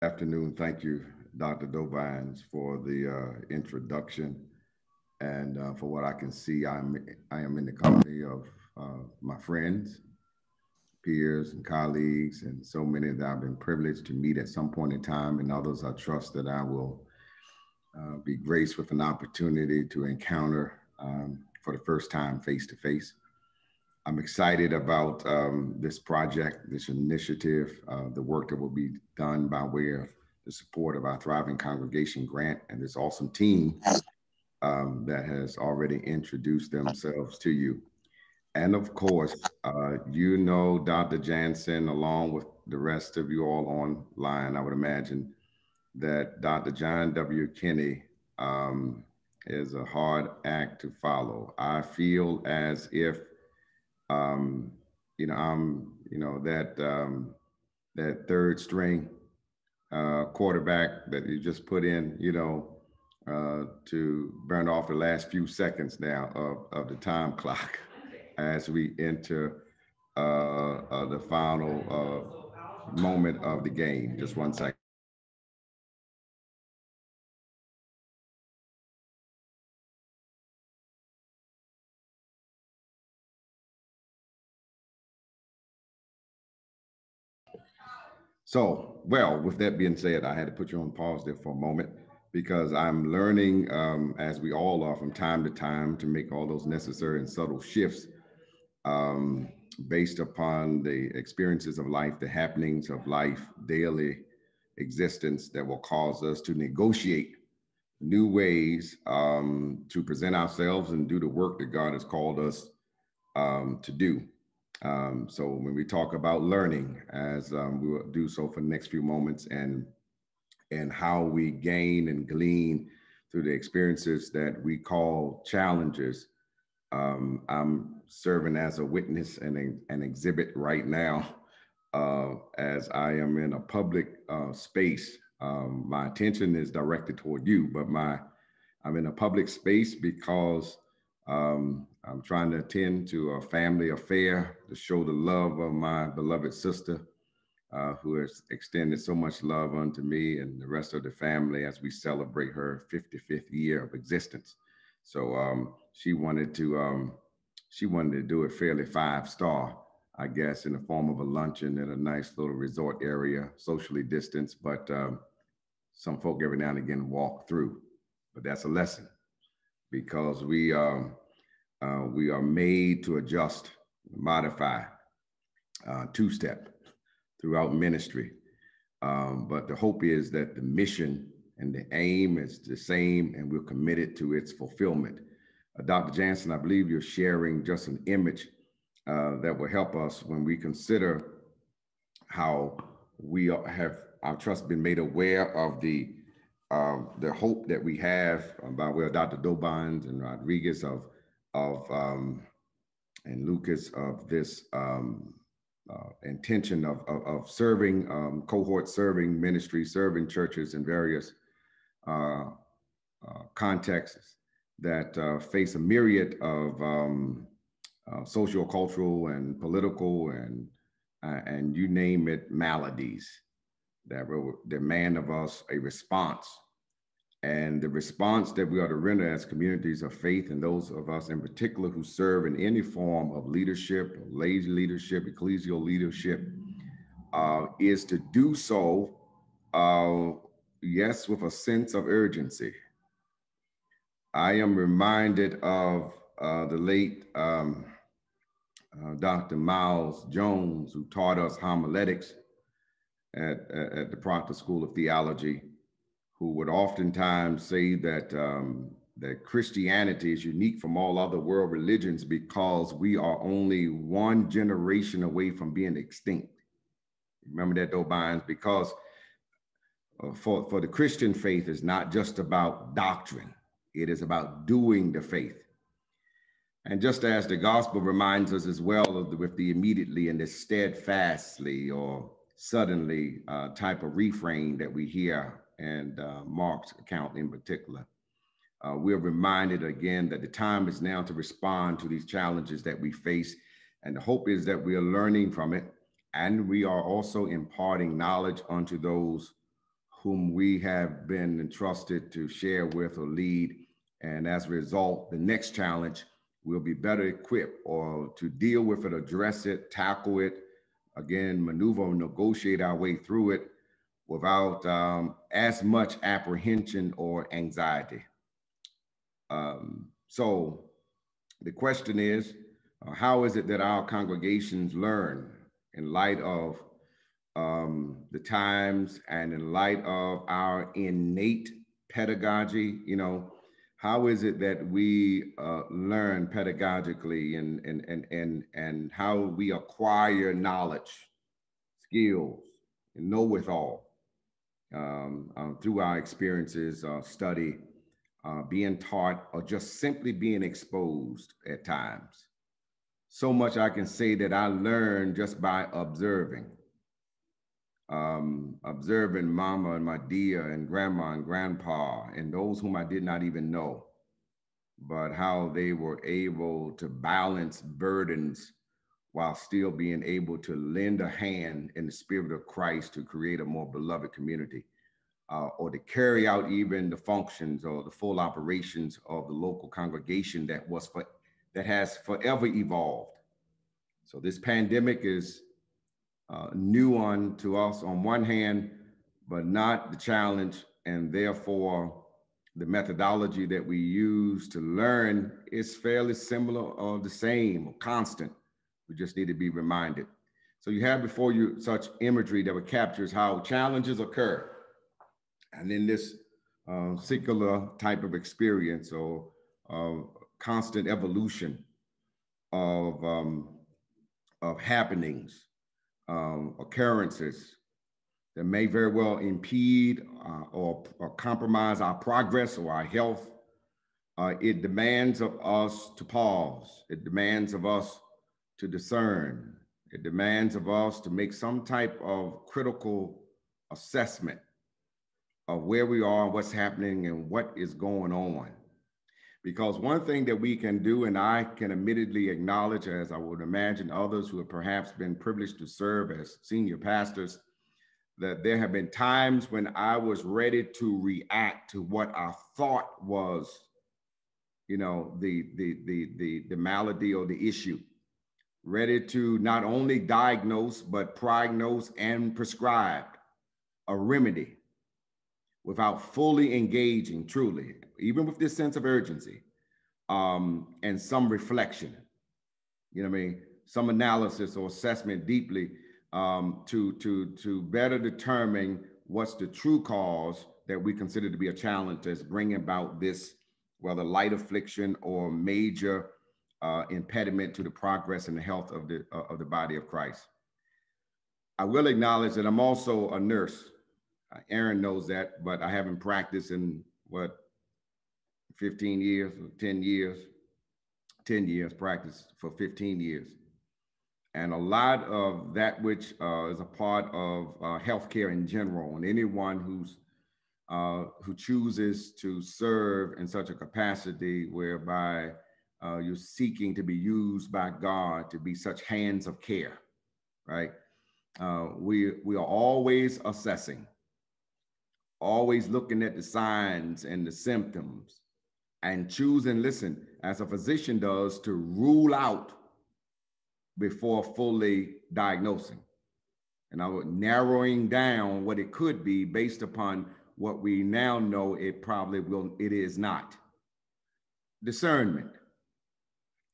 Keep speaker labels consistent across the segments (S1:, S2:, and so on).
S1: Afternoon. Thank you, Dr. Dobines, for the uh, introduction. And uh, for what I can see, I'm, I am in the company of uh, my friends, peers, and colleagues, and so many that I've been privileged to meet at some point in time, and others I trust that I will uh, be graced with an opportunity to encounter um, for the first time face to face. I'm excited about um, this project, this initiative, uh, the work that will be done by way of the support of our Thriving Congregation grant and this awesome team um, that has already introduced themselves to you. And of course, uh, you know Dr. Jansen, along with the rest of you all online, I would imagine that Dr. John W. Kinney um, is a hard act to follow. I feel as if um, you know, I'm, you know, that um, that third string uh, quarterback that you just put in, you know, uh, to burn off the last few seconds now of, of the time clock as we enter uh, uh the final uh, moment of the game. Just one second. So, well, with that being said, I had to put you on pause there for a moment because I'm learning, um, as we all are from time to time, to make all those necessary and subtle shifts um, based upon the experiences of life, the happenings of life, daily existence that will cause us to negotiate new ways um, to present ourselves and do the work that God has called us um, to do. Um, so when we talk about learning, as um, we will do so for the next few moments, and and how we gain and glean through the experiences that we call challenges, um, I'm serving as a witness and a, an exhibit right now, uh, as I am in a public uh, space. Um, my attention is directed toward you, but my I'm in a public space because um, I'm trying to attend to a family affair to show the love of my beloved sister, uh, who has extended so much love unto me and the rest of the family as we celebrate her 55th year of existence. So um, she wanted to um, she wanted to do it fairly five star, I guess, in the form of a luncheon at a nice little resort area, socially distanced, but um, some folk every now and again walk through. But that's a lesson because we um, uh, we are made to adjust, modify, uh, two step throughout ministry. Um, but the hope is that the mission and the aim is the same, and we're committed to its fulfillment. Uh, Dr. Jansen, I believe you're sharing just an image uh, that will help us when we consider how we have, our trust, been made aware of the the hope that we have by way of Dr. Dobines and Rodriguez of of um, and Lucas of this um, uh, intention of, of, of serving um, cohort serving ministry, serving churches in various uh, uh, contexts that uh, face a myriad of um, uh, social, cultural, and political, and uh, and you name it, maladies that will demand of us a response and the response that we are to render as communities of faith and those of us in particular who serve in any form of leadership, lay leadership, ecclesial leadership, uh, is to do so, uh, yes, with a sense of urgency. I am reminded of uh, the late um, uh, Dr. Miles Jones, who taught us homiletics at, at the Proctor School of Theology who would oftentimes say that um, that Christianity is unique from all other world religions because we are only one generation away from being extinct. Remember that, Dobines, because uh, for, for the Christian faith is not just about doctrine, it is about doing the faith. And just as the gospel reminds us as well of the, with the immediately and the steadfastly or suddenly uh, type of refrain that we hear and uh, Mark's account in particular. Uh, we're reminded again that the time is now to respond to these challenges that we face. And the hope is that we are learning from it. And we are also imparting knowledge unto those whom we have been entrusted to share with or lead. And as a result, the next challenge will be better equipped or to deal with it, address it, tackle it, again, maneuver, negotiate our way through it without um, as much apprehension or anxiety. Um, so the question is, uh, how is it that our congregations learn in light of um, the times and in light of our innate pedagogy? You know, how is it that we uh, learn pedagogically and, and, and, and, and how we acquire knowledge, skills, and know with all um, uh, through our experiences, uh, study, uh, being taught, or just simply being exposed at times. So much I can say that I learned just by observing. Um, observing mama and my dear and grandma and grandpa and those whom I did not even know, but how they were able to balance burdens while still being able to lend a hand in the spirit of Christ to create a more beloved community uh, or to carry out even the functions or the full operations of the local congregation that was for, that has forever evolved. So this pandemic is uh, new one to us on one hand, but not the challenge, and therefore the methodology that we use to learn is fairly similar or the same or constant. We just need to be reminded. So you have before you such imagery that captures how challenges occur. And in this uh, singular type of experience or uh, constant evolution of, um, of happenings, um, occurrences that may very well impede uh, or, or, compromise our progress or our health, uh, it demands of us to pause. It demands of us to discern. It demands of us to make some type of critical assessment of where we are, what's happening, and what is going on. Because one thing that we can do, and I can admittedly acknowledge, as I would imagine others who have perhaps been privileged to serve as senior pastors, that there have been times when I was ready to react to what I thought was, you know, the the the the, the malady or the issue. Ready to not only diagnose, but prognose and prescribe a remedy without fully engaging truly, even with this sense of urgency um, and some reflection, you know what I mean? Some analysis or assessment deeply um, to, to, to better determine what's the true cause that we consider to be a challenge that's bringing about this, whether light affliction or major uh, impediment to the progress and the health of the, uh, of the body of Christ. I will acknowledge that I'm also a nurse. Aaron knows that, but I haven't practiced in what, 15 years, 10 years, 10 years practice for 15 years. And a lot of that which uh, is a part of uh, healthcare in general, and anyone who's uh, who chooses to serve in such a capacity whereby uh, you're seeking to be used by God to be such hands of care, right? Uh, we, we are always assessing, always looking at the signs and the symptoms and choosing, listen, as a physician does, to rule out before fully diagnosing. And I was narrowing down what it could be based upon what we now know it probably will, it is not. Discernment.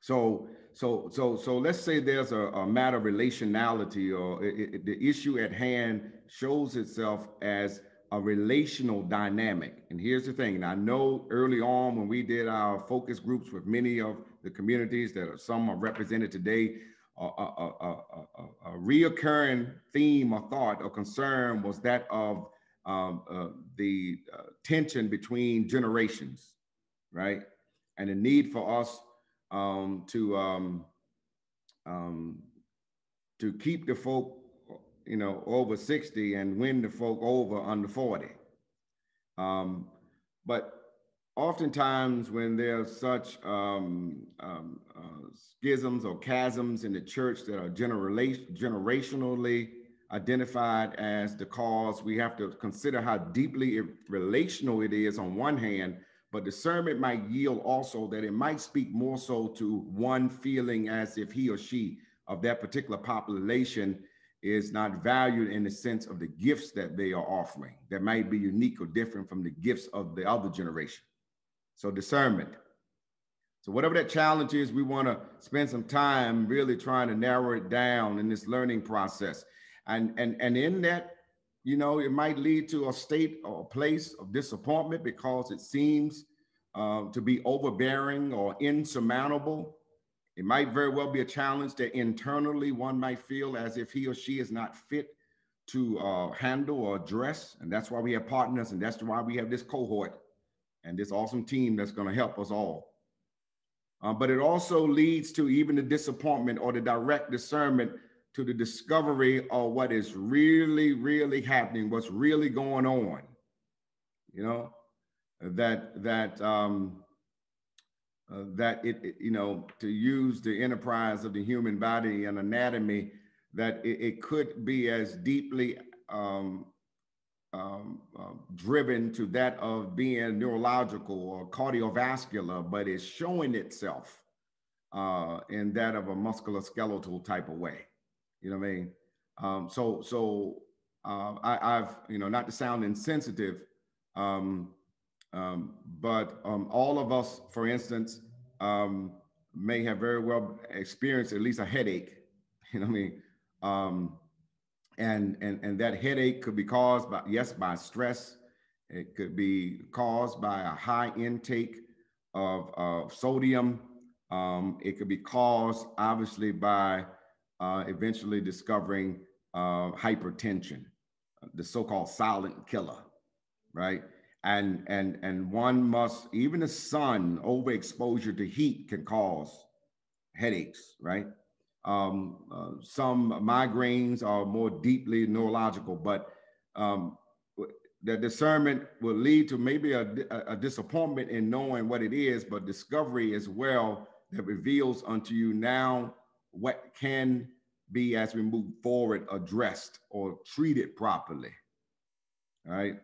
S1: So, so, so, so let's say there's a, a matter of relationality or it, it, the issue at hand shows itself as a relational dynamic. And here's the thing, and I know early on when we did our focus groups with many of the communities that are, some are represented today, a, a, a, a, reoccurring theme or thought or concern was that of um, uh, the uh, tension between generations, right? And the need for us um, to um, um, to keep the folk, you know, over 60 and win the folk over under 40. Um, but oftentimes when there's such um, um, uh, schisms or chasms in the church that are genera- generationally identified as the cause. We have to consider how deeply relational it is on one hand, but discernment might yield also that it might speak more so to one feeling as if he or she of that particular population is not valued in the sense of the gifts that they are offering that might be unique or different from the gifts of the other generation. So discernment. So whatever that challenge is, we want to spend some time really trying to narrow it down in this learning process. And and and in that, you know, it might lead to a state or a place of disappointment because it seems uh, to be overbearing or insurmountable. It might very well be a challenge that internally one might feel as if he or she is not fit to uh, handle or address. And that's why we have partners, and that's why we have this cohort and this awesome team that's going to help us all. Uh, but it also leads to even the disappointment or the direct discernment to the discovery of what is really, really happening, what's really going on. You know, that that um, uh, that it, it, you know to use the enterprise of the human body and anatomy that it, it could be as deeply um, um, uh, driven to that of being neurological or cardiovascular, but it's showing itself uh, in that of a musculoskeletal type of way. You know what I mean? Um, so, so uh, I, have you know not to sound insensitive, um, um, but um, all of us, for instance, um, may have very well experienced at least a headache. You know what I mean? Um, and and and that headache could be caused by yes by stress it could be caused by a high intake of, of sodium um, it could be caused obviously by uh, eventually discovering uh, hypertension the so-called silent killer right and and and one must even the sun overexposure to heat can cause headaches right um, uh, some migraines are more deeply neurological, but um, the discernment will lead to maybe a, a, disappointment in knowing what it is, but discovery as well that reveals unto you now what can be as we move forward addressed or treated properly. All right.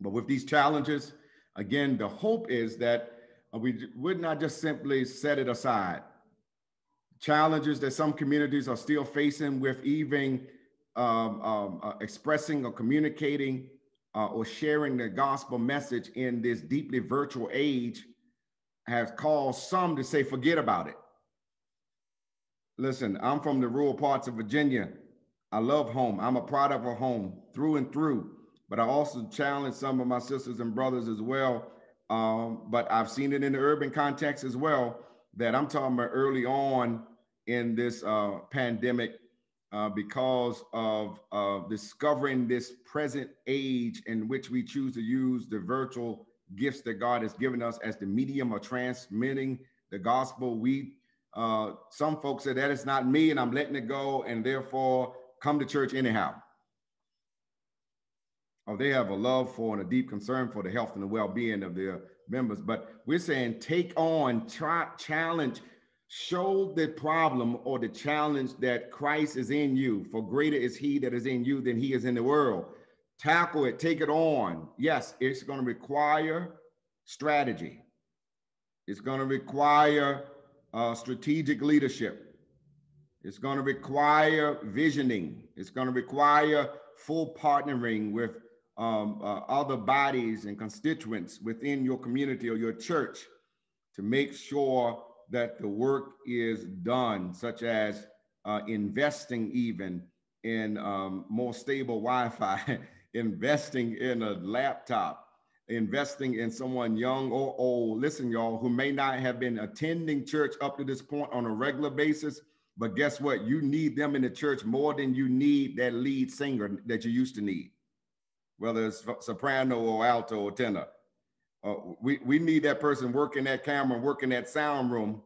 S1: But with these challenges, again, the hope is that we would not just simply set it aside, challenges that some communities are still facing with even um, um, uh, expressing or communicating uh, or sharing the gospel message in this deeply virtual age has caused some to say, forget about it. Listen, I'm from the rural parts of Virginia. I love home. I'm a product of home through and through. But I also challenge some of my sisters and brothers as well. Um, but I've seen it in the urban context as well that I'm talking about early on in this uh, pandemic uh, because of uh, discovering this present age in which we choose to use the virtual gifts that God has given us as the medium of transmitting the gospel. We uh, some folks say that it's not me and I'm letting it go, and therefore come to church anyhow. Or they have a love for and a deep concern for the health and the well-being of their members. But we're saying take on, try, challenge show the problem or the challenge that Christ is in you, for greater is he that is in you than he is in the world. Tackle it, take it on. Yes, it's going to require strategy. It's going to require uh, strategic leadership. It's going to require visioning. It's going to require full partnering with um, uh, other bodies and constituents within your community or your church to make sure that the work is done, such as uh, investing even in um, more stable Wi-Fi, investing in a laptop, investing in someone young or old. Listen, y'all, who may not have been attending church up to this point on a regular basis, but guess what? You need them in the church more than you need that lead singer that you used to need, whether it's soprano or alto or tenor. Uh, we, we need that person working that camera, working that sound room.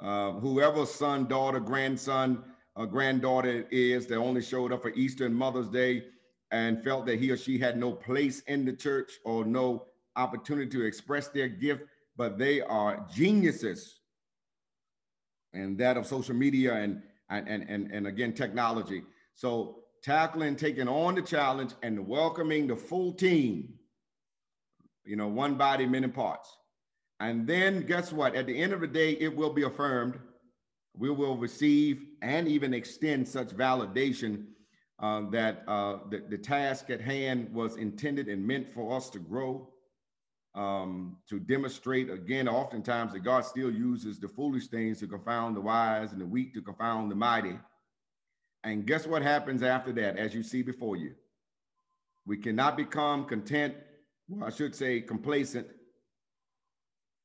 S1: Uh, whoever son, daughter, grandson, or granddaughter is that only showed up for Easter and Mother's Day and felt that he or she had no place in the church or no opportunity to express their gift, but they are geniuses. And that of social media and and and and, and again technology. So tackling, taking on the challenge, and welcoming the full team. You know, one body, many parts. And then guess what? At the end of the day, it will be affirmed. We will receive and even extend such validation uh, that uh, the, the task at hand was intended and meant for us to grow, um, to demonstrate again, oftentimes that God still uses the foolish things to confound the wise and the weak to confound the mighty. And guess what happens after that, as you see before you? We cannot become content, well, I should say complacent.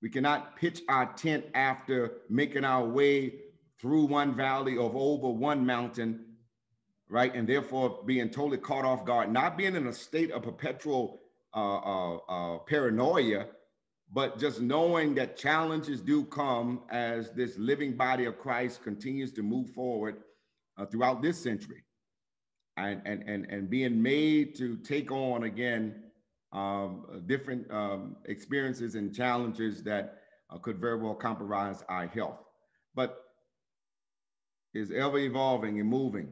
S1: We cannot pitch our tent after making our way through one valley of over one mountain, right? And therefore being totally caught off guard, not being in a state of perpetual uh, uh, uh, paranoia, but just knowing that challenges do come as this living body of Christ continues to move forward uh, throughout this century and, and, and, and being made to take on again um, different um, experiences and challenges that uh, could very well compromise our health. But is ever evolving and moving,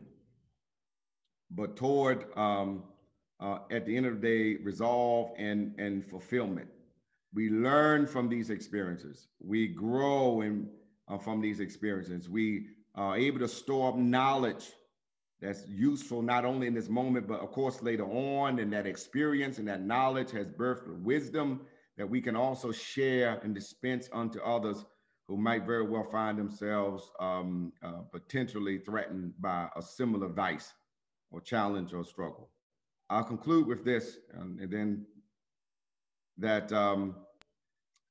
S1: but toward, um, uh, at the end of the day, resolve and, and fulfillment. We learn from these experiences. We grow in, uh, from these experiences. We uh, able to store up knowledge that's useful not only in this moment, but of course later on. And that experience and that knowledge has birthed wisdom that we can also share and dispense unto others who might very well find themselves um, uh, potentially threatened by a similar vice or challenge or struggle. I'll conclude with this, um, and then that um,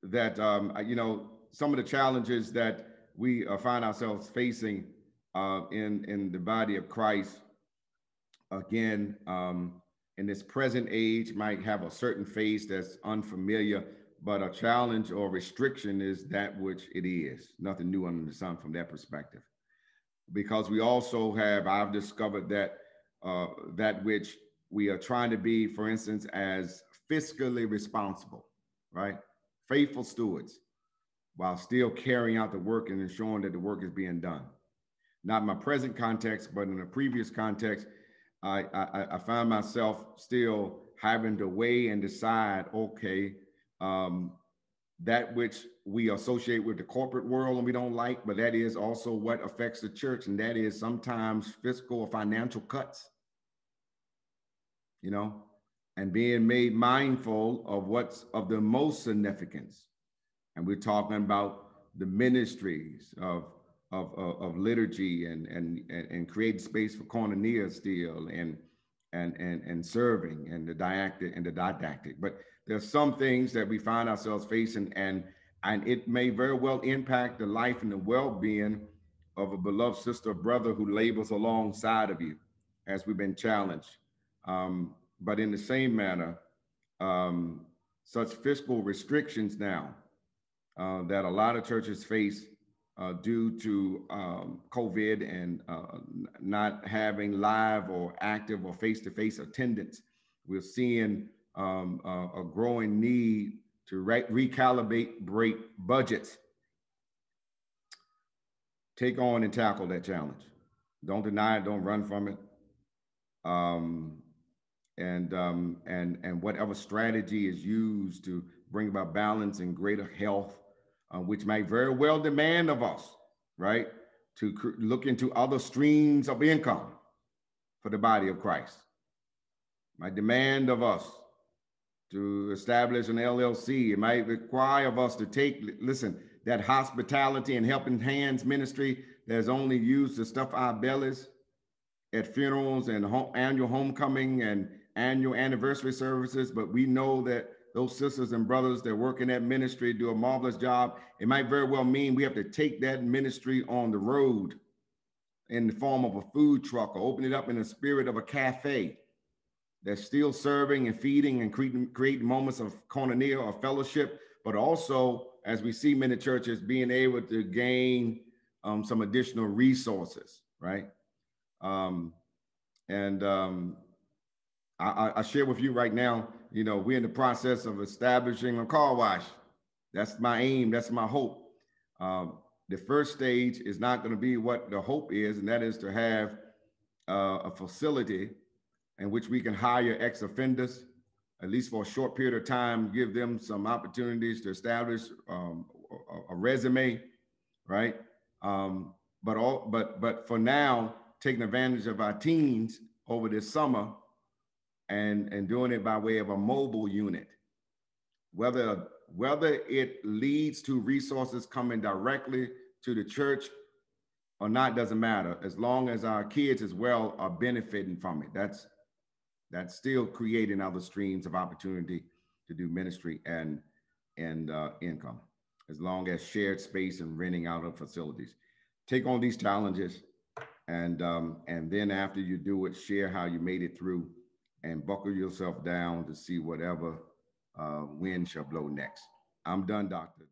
S1: that um, you know some of the challenges that we uh, find ourselves facing uh, in in the body of Christ. Again, um, in this present age, might have a certain face that's unfamiliar, but a challenge or restriction is that which it is. Nothing new under the sun from that perspective, because we also have. I've discovered that uh, that which we are trying to be, for instance, as fiscally responsible, right? Faithful stewards while still carrying out the work and ensuring that the work is being done. Not in my present context, but in a previous context, I, I, I found myself still having to weigh and decide, okay, um, that which we associate with the corporate world and we don't like, but that is also what affects the church, and that is sometimes fiscal or financial cuts. You know, and being made mindful of what's of the most significance and we're talking about the ministries of of, of, of liturgy and, and and create space for koinonia still and and and and serving and the didactic and the didactic. But there's some things that we find ourselves facing, and and it may very well impact the life and the well-being of a beloved sister or brother who labors alongside of you as we've been challenged. Um, but in the same manner, um, such fiscal restrictions now uh, that a lot of churches face uh, due to um, COVID and uh, not having live or active or face-to-face attendance. We're seeing um, a growing need to re recalibrate break budgets. Take on and tackle that challenge. Don't deny it. Don't run from it. Um, and um, and and whatever strategy is used to bring about balance and greater health uh, which may very well demand of us, right, to look into other streams of income for the body of Christ. Might demand of us to establish an LLC. It might require of us to take, listen, that hospitality and helping hands ministry that's only used to stuff our bellies at funerals and annual homecoming and annual anniversary services, but we know that those sisters and brothers that work in that ministry do a marvelous job. It might very well mean we have to take that ministry on the road in the form of a food truck or open it up in the spirit of a cafe that's still serving and feeding and creating, creating moments of koinonia or fellowship, but also, as we see many churches, being able to gain um, some additional resources, right? Um, and um, I, I share with you right now you know, we're in the process of establishing a car wash. That's my aim. That's my hope. Um, the first stage is not going to be what the hope is, and that is to have uh, a facility in which we can hire ex-offenders, at least for a short period of time, give them some opportunities to establish um, a, a, resume, right? Um, but all, but but for now, taking advantage of our teens over this summer, and and doing it by way of a mobile unit, whether whether it leads to resources coming directly to the church or not doesn't matter as long as our kids as well are benefiting from it. That's that's still creating other streams of opportunity to do ministry and and uh, income as long as shared space and renting out of facilities. Take on these challenges and um, and then after you do it share how you made it through and buckle yourself down to see whatever uh, wind shall blow next. I'm done doctor